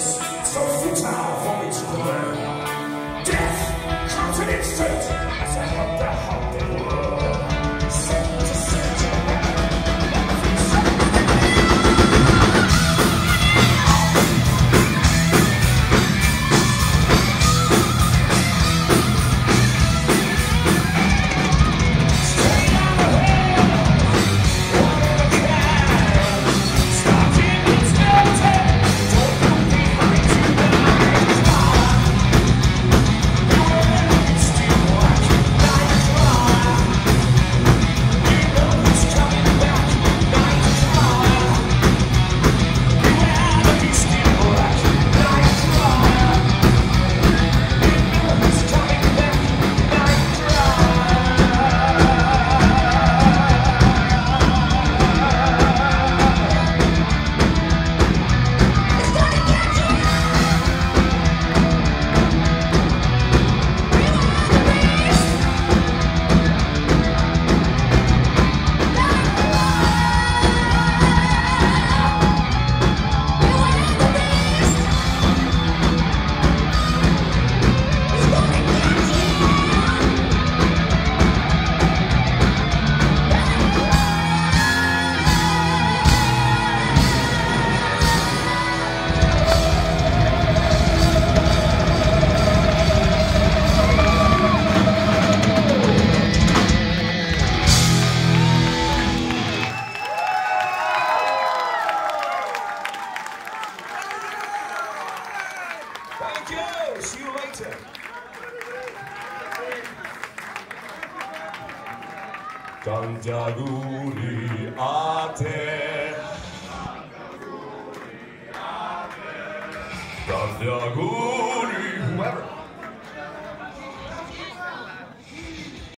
Christmas. Thank you. See you later. 장자